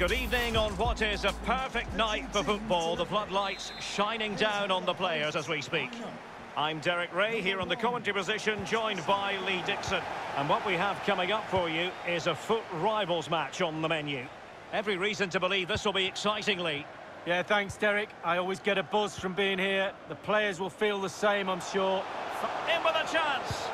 Good evening on what is a perfect night for football. The floodlights shining down on the players as we speak. I'm Derek Ray here on the commentary position, joined by Lee Dixon. And what we have coming up for you is a FUT Rivals match on the menu. Every reason to believe this will be exciting, Lee. Yeah, thanks, Derek. I always get a buzz from being here. The players will feel the same, I'm sure. In with a chance.